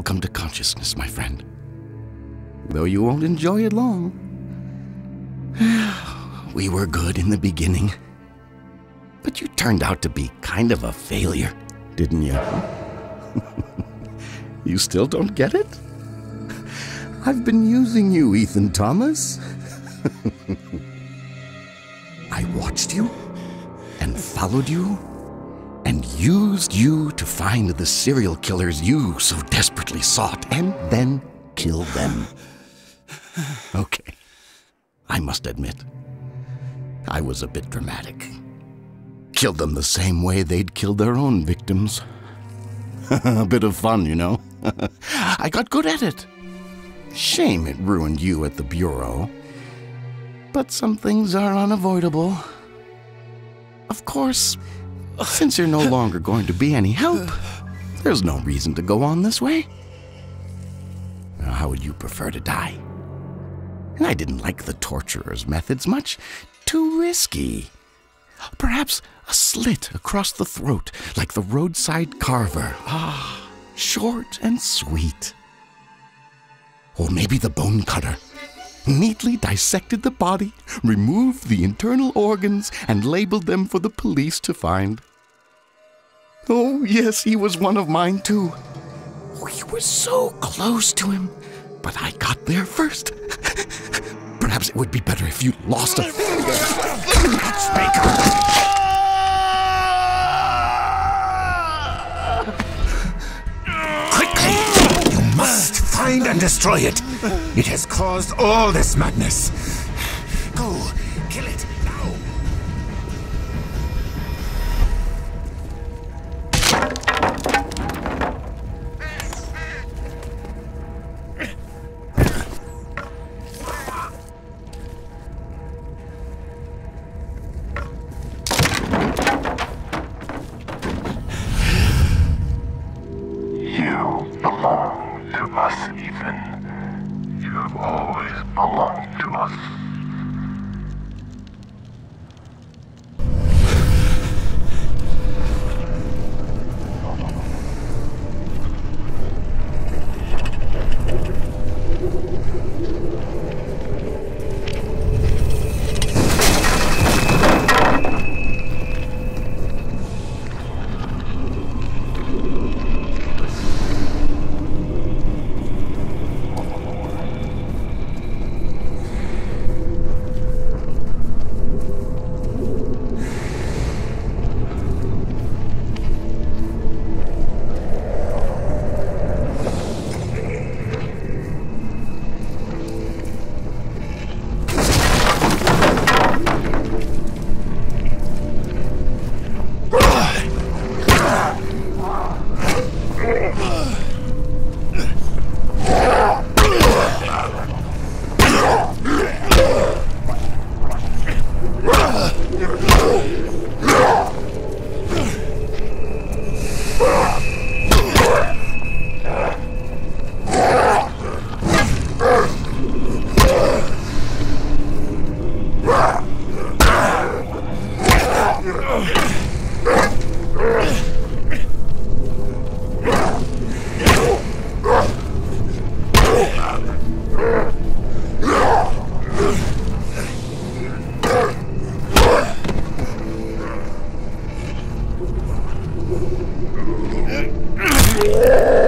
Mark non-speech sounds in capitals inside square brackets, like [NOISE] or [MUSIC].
Welcome to consciousness, my friend. Though you won't enjoy it long. [SIGHS] we were good in the beginning. But you turned out to be kind of a failure, didn't you? [LAUGHS] you still don't get it? I've been using you, Ethan Thomas. [LAUGHS] I watched you and followed you and used you to find the serial killers you so desperately sought and then killed them. [SIGHS] Okay. I must admit, I was a bit dramatic. Killed them the same way they'd killed their own victims. [LAUGHS] a bit of fun, you know. [LAUGHS] I got good at it. Shame it ruined you at the Bureau. But some things are unavoidable. Of course, since you're no longer going to be any help, there's no reason to go on this way. Now, how would you prefer to die? And I didn't like the torturer's methods much. Too risky. Perhaps a slit across the throat, like the roadside carver. Ah, short and sweet. Or maybe the bone cutter. Neatly dissected the body, removed the internal organs, and labeled them for the police to find. Oh, yes, he was one of mine too. Oh, we were so close to him, but I got there first. [LAUGHS] Perhaps it would be better if you lost a finger. Matchmaker! Quickly! You must find and destroy it. It has caused all this madness. Go, kill it to us, Ethan. You've always belonged to us. Yeah.